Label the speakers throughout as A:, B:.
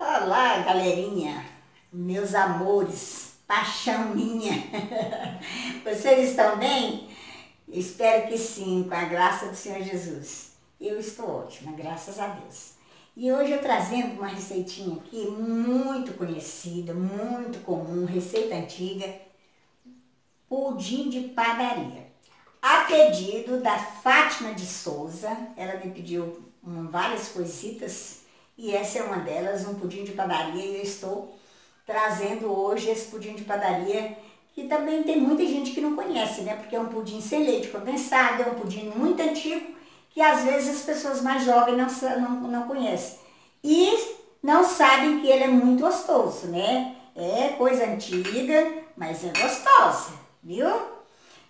A: Olá, galerinha, meus amores, paixão minha. Vocês estão bem? Espero que sim, com a graça do Senhor Jesus. Eu estou ótima, graças a Deus. E hoje eu trazendo uma receitinha aqui muito conhecida, muito comum, receita antiga, pudim de padaria. A pedido da Fátima de Souza, ela me pediu várias coisitas e essa é uma delas, um pudim de padaria e eu estou trazendo hoje esse pudim de padaria que também tem muita gente que não conhece, né? Porque é um pudim sem leite condensado, é um pudim muito antigo que às vezes as pessoas mais jovens não, não, não conhecem. E não sabem que ele é muito gostoso, né? É coisa antiga, mas é gostosa, viu?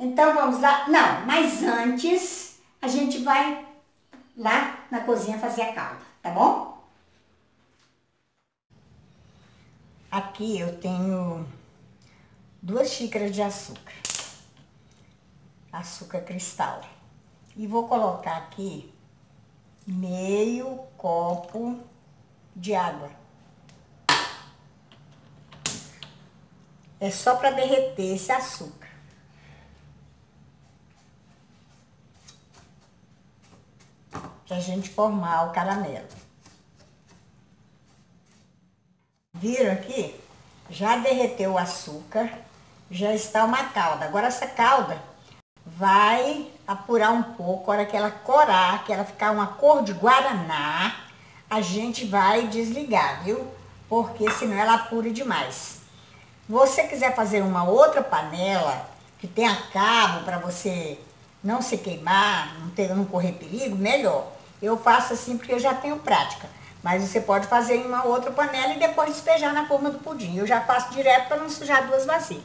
A: Então vamos lá. Não, mas antes a gente vai lá na cozinha fazer a calda, tá bom? Aqui eu tenho duas xícaras de açúcar, açúcar cristal. E vou colocar aqui meio copo de água. É só para derreter esse açúcar. para a gente formar o caramelo. Viram aqui? Já derreteu o açúcar, já está uma calda. Agora essa calda vai apurar um pouco, a hora que ela corar, que ela ficar uma cor de guaraná, a gente vai desligar, viu? Porque senão ela apura demais. Você quiser fazer uma outra panela que tenha cabo para você não se queimar, não, ter, não correr perigo, melhor. Eu faço assim porque eu já tenho prática. Mas você pode fazer em uma outra panela e depois despejar na forma do pudim. Eu já faço direto para não sujar duas vasilhas.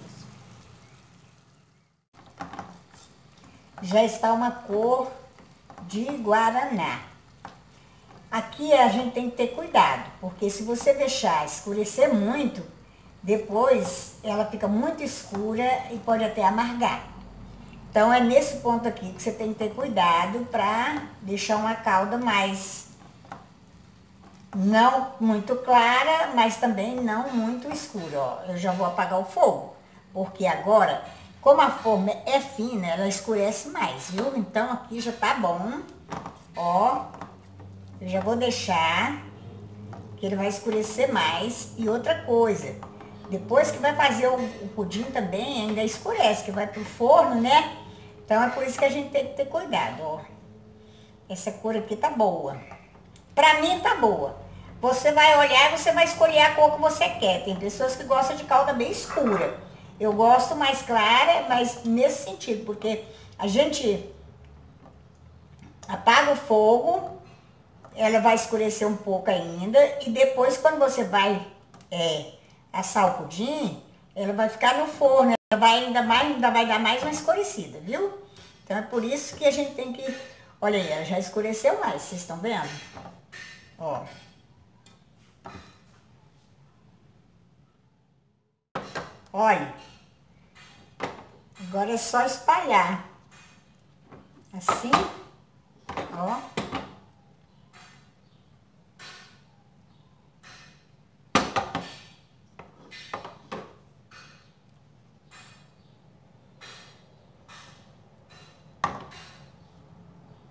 A: Já está uma cor de guaraná. Aqui a gente tem que ter cuidado, porque se você deixar escurecer muito, depois ela fica muito escura e pode até amargar. Então é nesse ponto aqui que você tem que ter cuidado para deixar uma calda mais não muito clara, mas também não muito escura. Ó, eu já vou apagar o fogo, porque agora, como a forma é fina, ela escurece mais, viu? Então aqui já tá bom. Ó, eu já vou deixar que ele vai escurecer mais. E outra coisa, depois que vai fazer o, o pudim também, ainda escurece, que vai pro forno, né? Então é por isso que a gente tem que ter cuidado, ó. Essa cor aqui tá boa. Pra mim tá boa. Você vai olhar e você vai escolher a cor que você quer. Tem pessoas que gostam de calda bem escura. Eu gosto mais clara, mas nesse sentido, porque a gente apaga o fogo, ela vai escurecer um pouco ainda, e depois quando você vai é, assar o pudim, ela vai ficar no forno, ela vai ainda, mais, ainda vai dar mais uma escurecida, viu? Então é por isso que a gente tem que... Olha aí, ela já escureceu mais, vocês estão vendo? Ó. Olha. Agora é só espalhar. Assim. Ó.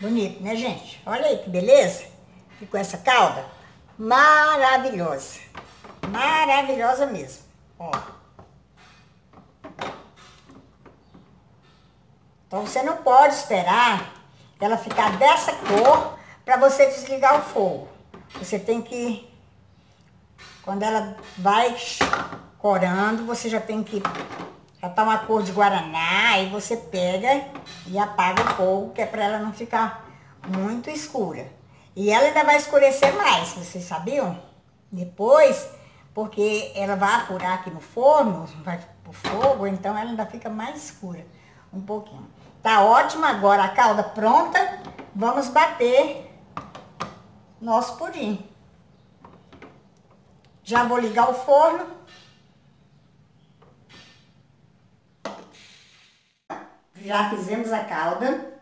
A: Bonito, né, gente? Olha aí que beleza. E com essa calda, maravilhosa. Maravilhosa mesmo. Ó. Então você não pode esperar ela ficar dessa cor para você desligar o fogo. Você tem que, quando ela vai corando, você já tem que já tá uma cor de guaraná, aí você pega e apaga o fogo, que é para ela não ficar muito escura. E ela ainda vai escurecer mais, vocês sabiam? Depois, porque ela vai apurar aqui no forno, vai pro fogo, então ela ainda fica mais escura, um pouquinho. Tá ótimo agora a calda pronta, vamos bater nosso pudim. Já vou ligar o forno já fizemos a calda.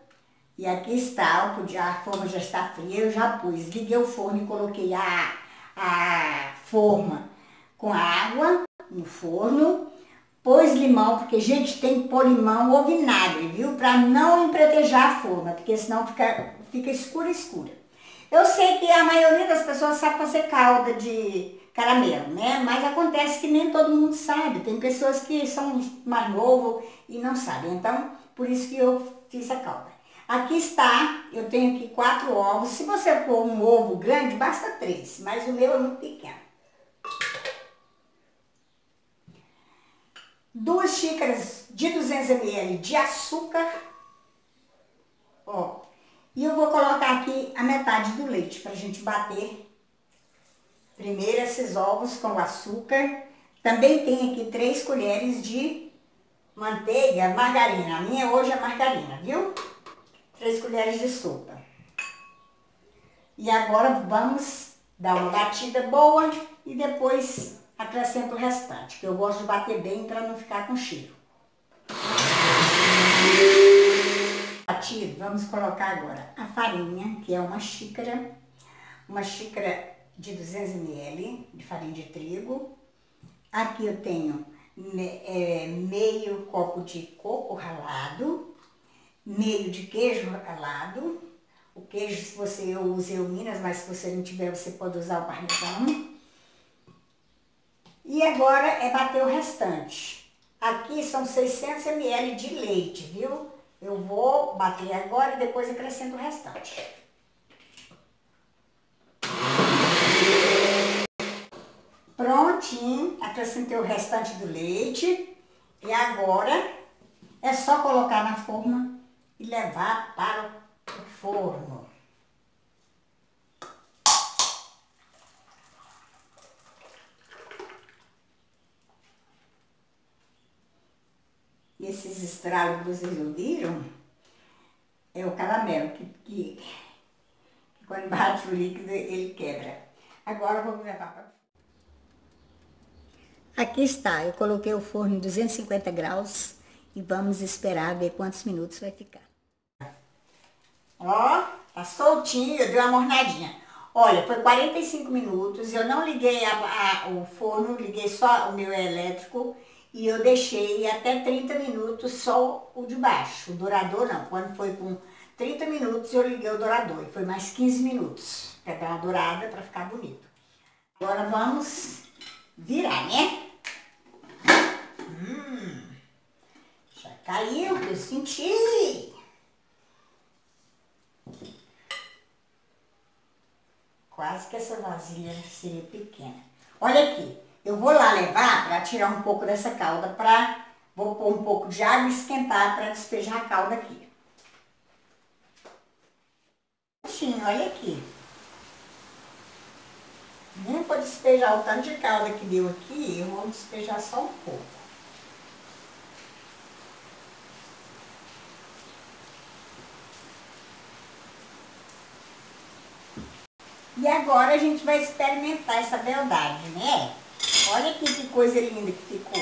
A: E aqui está, o pudim, a forma já está fria, eu já pus. Liguei o forno e coloquei a, a forma com água no forno, pôs limão, porque gente tem que pôr limão ou vinagre, viu? Para não empretejar a forma, porque senão fica, fica escura, escura. Eu sei que a maioria das pessoas sabe fazer calda de caramelo, né? Mas acontece que nem todo mundo sabe. Tem pessoas que são mais novos e não sabem. Então, por isso que eu fiz a calda. Aqui está, eu tenho aqui quatro ovos. Se você for um ovo grande, basta três, mas o meu é muito pequeno. Duas xícaras de 200 ml de açúcar. Ó, e eu vou colocar aqui a metade do leite para a gente bater Primeiro esses ovos com açúcar. Também tem aqui três colheres de manteiga, margarina. A minha hoje é margarina, viu? Três colheres de sopa. E agora vamos dar uma batida boa e depois acrescento o restante, que eu gosto de bater bem para não ficar com cheiro. Batido, vamos colocar agora a farinha, que é uma xícara, uma xícara de 200 ml de farinha de trigo. Aqui eu tenho é, meio copo de coco ralado, meio de queijo ralado. O queijo, se você usei o Minas, mas se você não tiver, você pode usar o parmesão. E agora é bater o restante. Aqui são 600 ml de leite, viu? Eu vou bater agora e depois acrescento o restante. Prontinho, acrescentei o restante do leite. E agora é só colocar na forma e levar para o forno. E esses estralos que vocês ouviram é o caramelo, que, que, que quando bate o líquido ele quebra. Agora vamos levar para Aqui está, eu coloquei o forno em 250 graus e vamos esperar ver quantos minutos vai ficar. Ó, tá soltinho, eu dei uma mornadinha. Olha, foi 45 minutos, eu não liguei a, a, o forno, liguei só o meu elétrico e eu deixei até 30 minutos só o de baixo. O dourador não, quando foi com 30 minutos eu liguei o dourador e foi mais 15 minutos para dar uma dourada para ficar bonito. Agora vamos virar, né? Hum, já caiu, eu senti. Que essa vasilha seria pequena. Olha aqui, eu vou lá levar para tirar um pouco dessa calda, para vou pôr um pouco de água e esquentar para despejar a calda aqui. Sim, olha aqui. Nem para despejar o tanto de calda que deu aqui, eu vou despejar só um pouco. E agora a gente vai experimentar essa beldade, né? Olha aqui que coisa linda que ficou.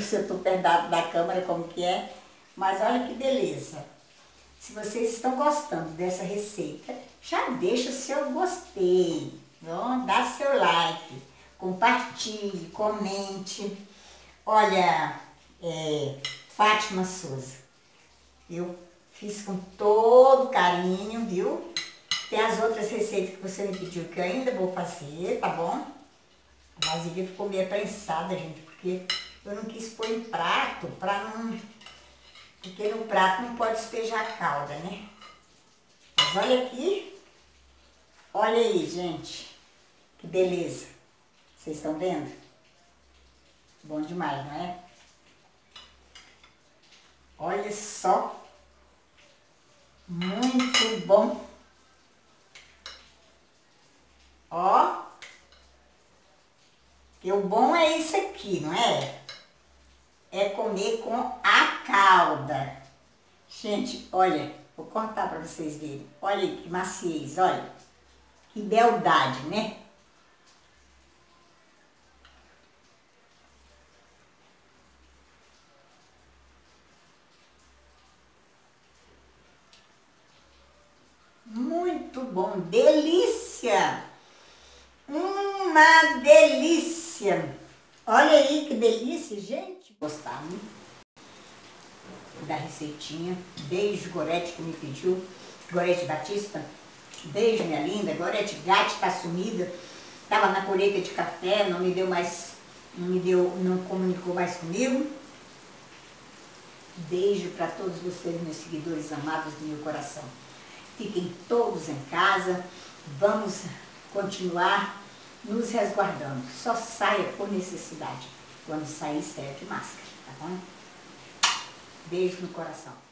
A: Se eu estou perto da câmera como que é, mas olha que beleza. Se vocês estão gostando dessa receita, já deixa seu gostei, não? dá seu like, compartilhe, comente. Olha, é, Fátima Souza, eu Fiz com todo carinho, viu? Tem as outras receitas que você me pediu que eu ainda vou fazer, tá bom? A vasilha ficou meio prensada, gente, porque eu não quis pôr em prato pra não... Porque no prato não pode despejar calda, né? Mas olha aqui. Olha aí, gente. Que beleza. Vocês estão vendo? Bom demais, não é? Olha só muito bom. Ó. E o bom é isso aqui, não é? É comer com a calda. Gente, olha, vou cortar para vocês verem. Olha que maciez, olha. Que beldade, né? bom, delícia! Uma delícia! Olha aí gente! Gostaram da receitinha? Beijo, Gorete, que me pediu. Gorete Batista. Beijo, minha linda. Gorete Gatti está sumida. Estava na colheita de café, não me deu mais, não me deu, não comunicou mais comigo. Beijo para todos vocês, meus seguidores amados do meu coração. Fiquem todos em casa. Vamos continuar nos resguardando. Só saia por necessidade. Quando sair, saia de máscara, tá bom? Beijo no coração.